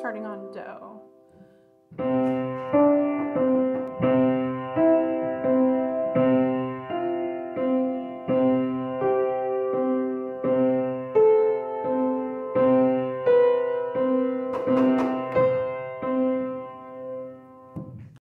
starting on Do.